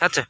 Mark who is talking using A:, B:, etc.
A: আচ্ছা।